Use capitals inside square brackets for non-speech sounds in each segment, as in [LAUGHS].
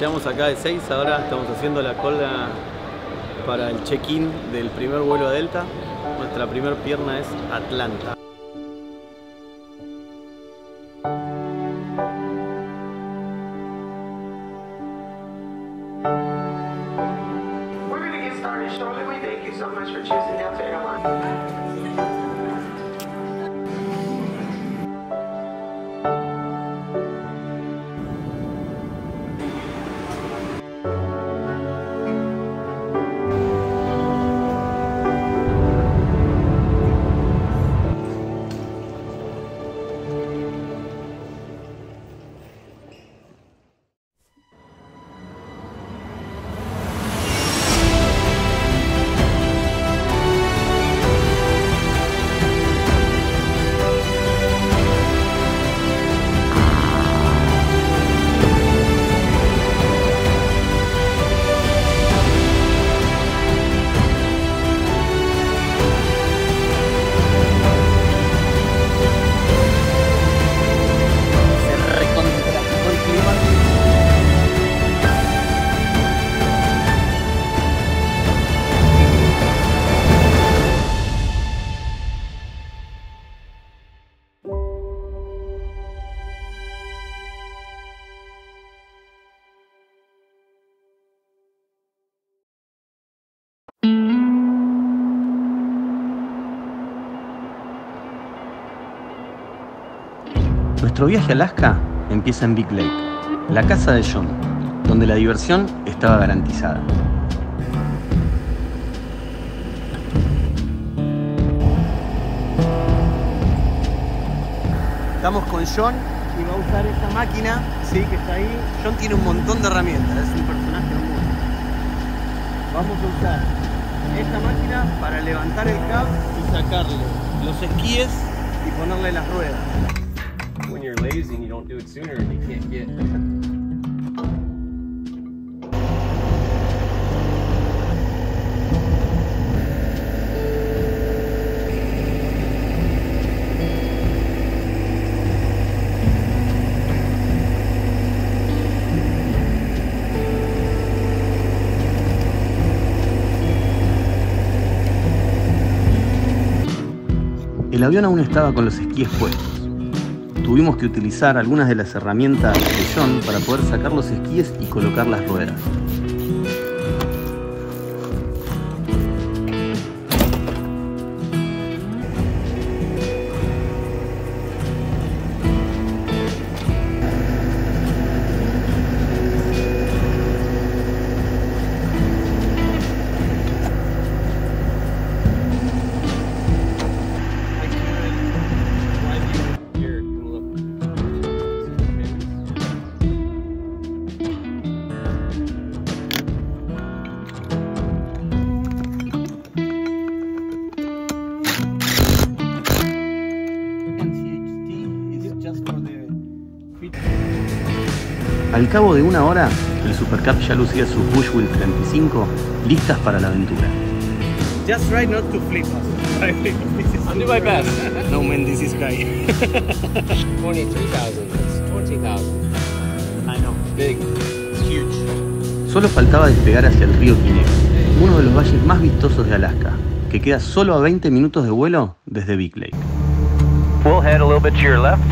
llegamos acá de 6, ahora estamos haciendo la cola para el check-in del primer vuelo a Delta. Nuestra primer pierna es Atlanta. We're get started shortly. We thank you so much for choosing Delta Airlines. Nuestro viaje a Alaska empieza en Big Lake, la casa de John, donde la diversión estaba garantizada. Estamos con John y va a usar esta máquina, sí, que está ahí. John tiene un montón de herramientas, es un personaje hermoso. Vamos a usar esta máquina para levantar el cab y sacarle los esquíes y ponerle las ruedas. You're lazy and you don't do it sooner, you can't get. [LAUGHS] El avión aún estaba con los esquíes puestos. Tuvimos que utilizar algunas de las herramientas de John para poder sacar los esquíes y colocar las ruedas. Al cabo de una hora, el Supercap ya lucía sus Bushwick 35 listas para la aventura. Just try not to flip us. I'll do my best. No man, this is high. 23,000. It's 20,000. I know. Big. It's huge. Solo faltaba despegar hacia el río Kineo, uno de los valles más vistosos de Alaska, que queda solo a 20 minutos de vuelo desde Big Lake. We'll head a little bit to your left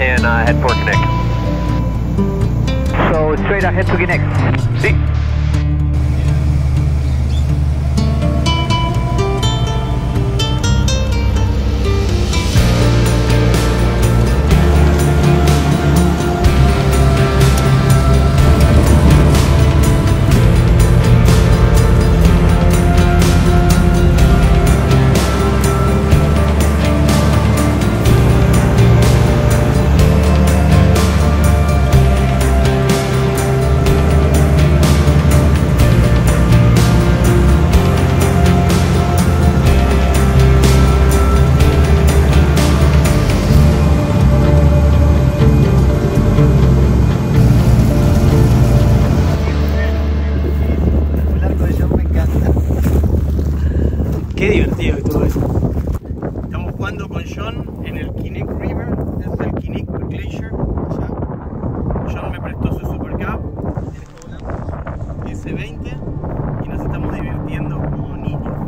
and uh, head for Connect. So straight ahead to Connect. See?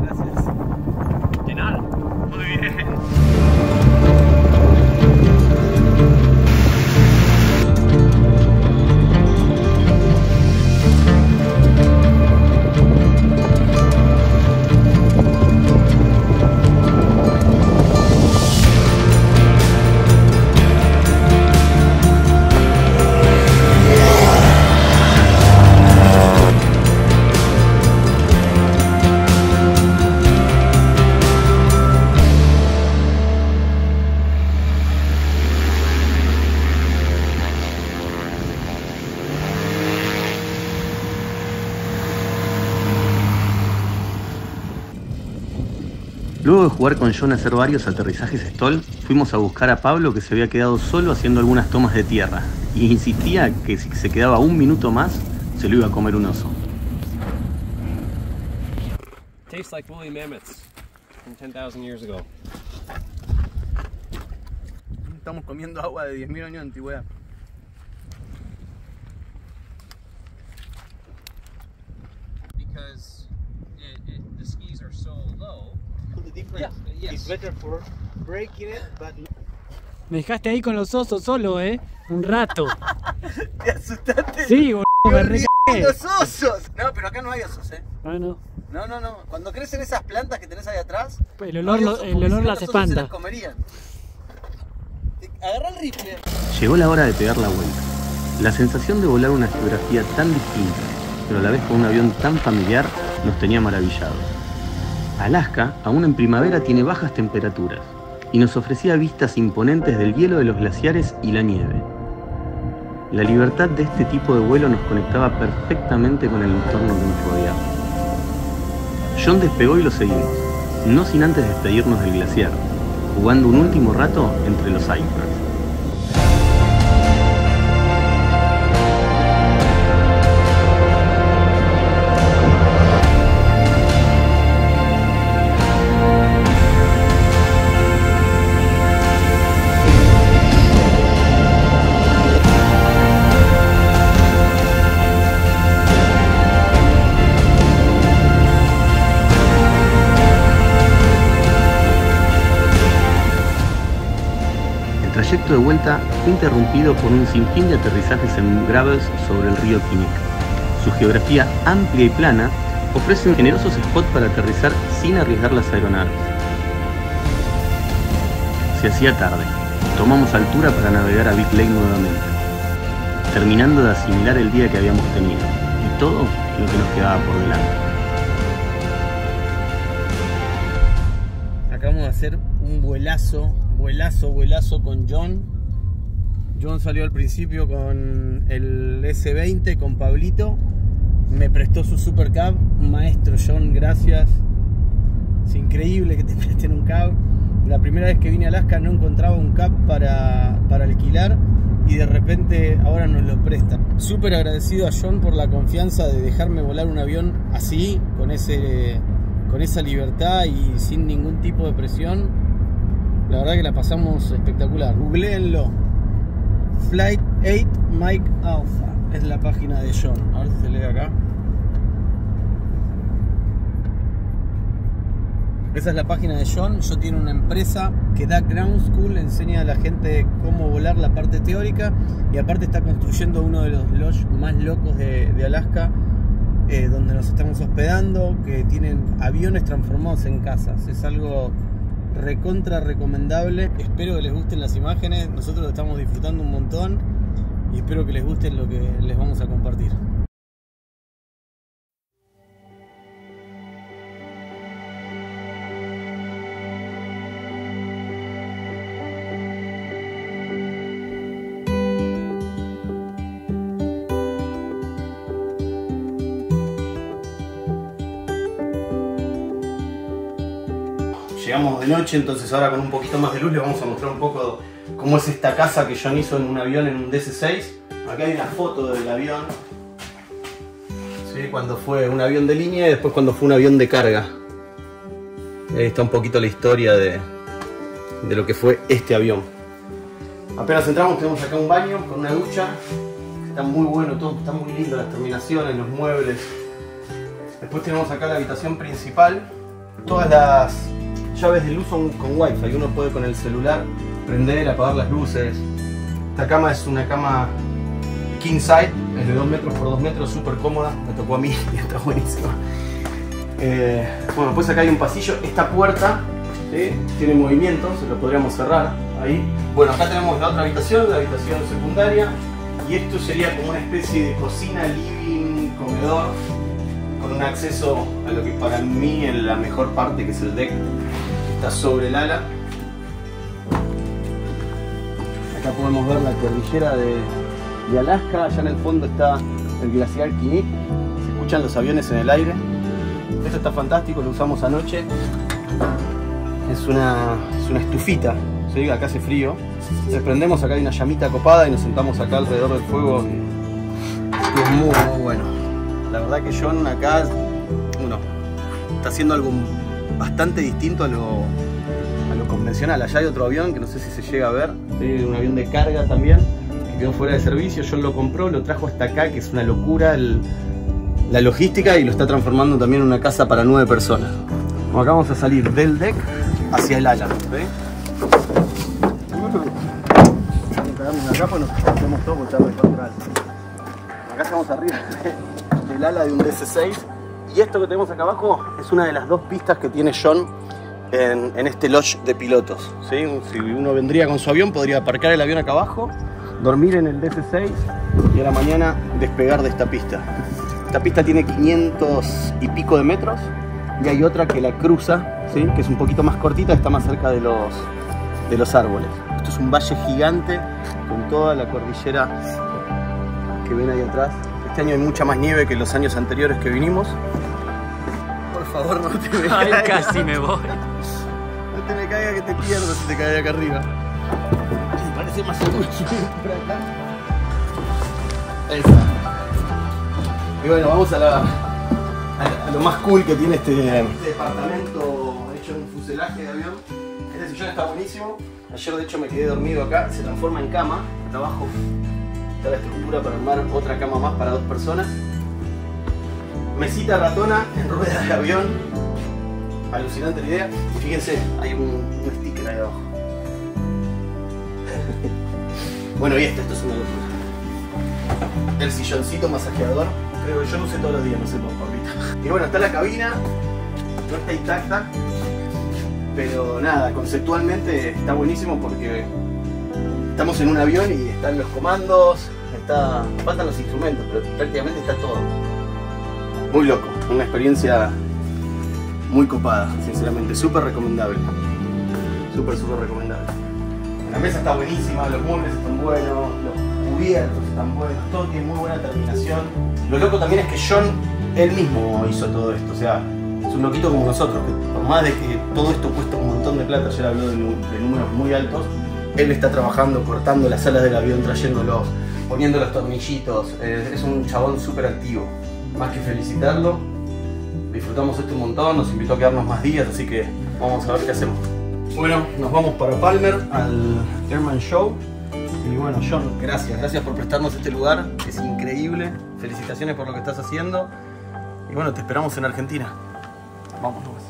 Gracias. De nada. Muy bien. Jugar con John a hacer varios aterrizajes Stoll, fuimos a buscar a Pablo que se había quedado solo haciendo algunas tomas de tierra y insistía que si se quedaba un minuto más se lo iba a comer un oso. Tastes like woolly mammoths from 10,000 years ago. Estamos comiendo agua de 10.000 años de antigüedad. Yeah, yes. It's better for breaking it, but Me dejaste ahí con los osos solo, ¿eh? Un rato. [LAUGHS] te asustaste. Sí, boludo, me re cagué. los osos. No, pero acá no hay osos, eh. Ah, no. No, no, no. Cuando crecen esas plantas que tenés ahí atrás, El olor, hay lo- osos, el porque olor si no las osos se espanta. las comerían. Agarra el rifle. Llegó la hora de pegar la vuelta. La sensación de volar una geografía tan distinta, pero a la vez con un avión tan familiar, nos tenía maravillados. Alaska, aún en primavera, tiene bajas temperaturas y nos ofrecía vistas imponentes del hielo de los glaciares y la nieve. La libertad de este tipo de vuelo nos conectaba perfectamente con el entorno que nos rodeaba. John despegó y lo seguimos, no sin antes despedirnos del glaciar, jugando un último rato entre los icebergs. Vuelta fue interrumpido por un sinfín de aterrizajes en gravels sobre el río Kinnick. Su geografía amplia y plana ofrece generosos spots para aterrizar sin arriesgar las aeronaves. Se hacía tarde. Tomamos altura para navegar a Big Lake nuevamente, terminando de asimilar el día que habíamos tenido y todo lo que nos quedaba por delante. Acabamos de hacer un vuelazo, vuelazo, vuelazo con John. John salió al principio con el S20, con Pablito. Me prestó su super cab. Maestro John, gracias. Es increíble que te [LAUGHS] presten un cab. La primera vez que vine a Alaska no encontraba un cab para, para alquilar y de repente ahora nos lo presta. Súper agradecido a John por la confianza de dejarme volar un avión así, con, ese, con esa libertad y sin ningún tipo de presión. La verdad que la pasamos espectacular. Googleenlo. Flight 8 Mike Alpha es la página de John. A ver si se lee acá. Esa es la página de John. Yo tiene una empresa que da ground school, enseña a la gente cómo volar la parte teórica y aparte está construyendo uno de los lodge más locos de, Alaska, eh, donde nos estamos hospedando, que tienen aviones transformados en casas. Es algo recontra recomendable. Espero que les gusten las imágenes. Nosotros estamos disfrutando un montón y espero que les guste lo que les vamos a compartir. Llegamos de noche, entonces ahora con un poquito más de luz les vamos a mostrar un poco cómo es esta casa que John hizo en un avión, en un DC-6. Acá hay una foto del avión. ¿sí? Cuando fue un avión de línea y después cuando fue un avión de carga. Ahí está un poquito la historia de, de lo que fue este avión. Apenas entramos tenemos acá un baño con una ducha. Está muy bueno todo, está muy lindo las terminaciones, los muebles. Después tenemos acá la habitación principal. Todas las llaves de luz son con wifi. Uno puede con el celular prender, apagar las luces. Esta cama es una cama king side, es de 2 metros por 2 metros, súper cómoda. Me tocó a mí y [LAUGHS] está buenísima. Eh, bueno, pues acá hay un pasillo. Esta puerta tiene movimiento, se lo podríamos cerrar ahí. Bueno, acá tenemos la otra habitación, la habitación secundaria. Y esto sería como una especie de cocina, living, comedor, con un acceso a lo que para mí es la mejor parte, que es el deck. Está sobre el ala. Acá podemos ver la cordillera de, Alaska. Allá en el fondo está el glaciar Kinnick. Se escuchan los aviones en el aire. Esto está fantástico, lo usamos anoche. es una, es una estufita, ¿sí? acá hace frío. Entonces prendemos acá hay una llamita copada y nos sentamos acá alrededor del fuego y es muy, muy bueno. La verdad que John acá, uno, está haciendo algo bastante distinto a lo, a lo convencional. Allá hay otro avión que no sé si se llega a ver, ¿sí? un avión de carga también, que quedó fuera de servicio. John lo compró, lo trajo hasta acá, que es una locura el- la logística y lo está transformando también en una casa para nueve personas. Acá vamos a salir del deck hacia el ala. Acá pues nos hacemos todo por estar recontra alto. Acá estamos arriba [LAUGHS] del ala de un DC-6 y esto que tenemos acá abajo es una de las dos pistas que tiene John en, este lodge de pilotos. Si uno vendría con su avión podría aparcar el avión acá abajo, dormir en el DC-6 y a la mañana despegar de esta pista. Esta pista tiene 500 y pico de metros y hay otra que la cruza, que es un poquito más cortita, está más cerca de los, de los árboles. Esto es un valle gigante con toda la cordillera que ven ahí atrás. Este año hay mucha más nieve que los años anteriores que vinimos. Por favor, no te me [LAUGHS] Ay, caigas. casi me voy. No te me caigas que te pierdo si te caes de acá arriba. Me parece más seguro subir por acá. Esa. Y bueno, vamos a, la, a, lo más cool que tiene este, este departamento hecho en un fuselaje de avión. Este sillón está buenísimo. Ayer de hecho me quedé dormido acá, se transforma en cama. Acá abajo está la estructura para armar otra cama más para dos personas. Mesita ratona en rueda de avión. Alucinante la idea. Y fíjense, hay un, sticker ahí abajo. [LAUGHS] bueno, y esto, esto es una locura. El silloncito masajeador. Creo que yo lo usé todos los días, no sé por papita. Y bueno, está la cabina. No está intacta. Pero nada, conceptualmente está buenísimo porque estamos en un avión y están los comandos, está, faltan los instrumentos, pero prácticamente está todo. Muy loco, una experiencia muy copada, sinceramente, súper recomendable. Súper, súper recomendable. La mesa está buenísima, los muebles están buenos, los cubiertos están buenos, todo tiene muy buena terminación. Lo loco también es que John, él mismo hizo todo esto, o sea, es un loquito como nosotros, que por más de que todo esto cuesta un montón de plata, ayer habló de, números muy altos, él está trabajando, cortando las alas del avión, trayéndolos, poniendo los tornillitos, eh, es un chabón súper activo. Más que felicitarlo, disfrutamos esto un montón, nos invitó a quedarnos más días, así que vamos a ver qué hacemos. Bueno, nos vamos para Palmer, al Airman Show. Y bueno, John, gracias, gracias por prestarnos este lugar, es increíble. Felicitaciones por lo que estás haciendo. Y bueno, te esperamos en Argentina. Vamos, nomás.